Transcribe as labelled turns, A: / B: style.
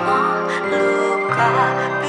A: luka biarlah